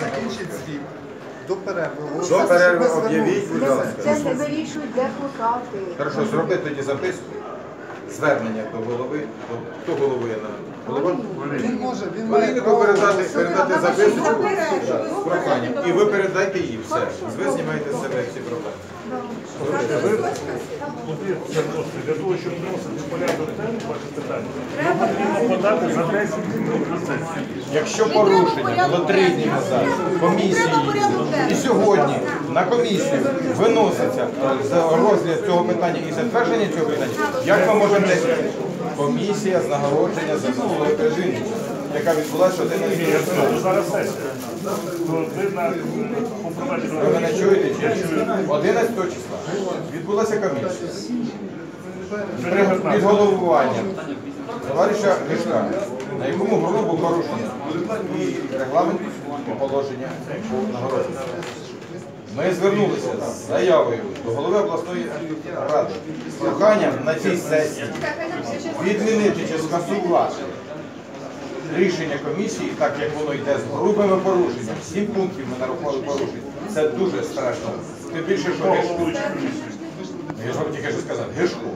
закінчить звіт до перерви. До перерви об'явіть, будь ласка. Це не вирішують депутати. Хорошо, зроби тоді записку, звернення до голови, до, хто головує на голова? Він може, він має Полінику право передати, передати записку да, з проханням. І ви передайте їй все. Ви знімаєте з себе всі проблеми. Це просто для того, щоб вносити в порядок денний ваше питання, потрібно за 10 днів. Якщо порушення було три дні назад комісії і сьогодні на комісію виноситься е, за розгляд цього питання і затвердження цього питання, як ми можемо десь комісія з нагородження за минулої режимі, яка відбулася один я зараз сесія. То ви на Ви мене чуєте ні? 11 числа відбулася комісія При- під головуванням товариша Гишка, на якому грубо порушено і регламент положення по нагородженню. Ми звернулися з заявою до голови обласної ради з проханням на цій сесії відмінити чи скасувати рішення комісії, так як воно йде з грубими порушеннями. Сім пунктів ми нарахували порушень. Це дуже страшно. Тим більше, що Гешко. Я ж вам тільки що сказав, Гешко.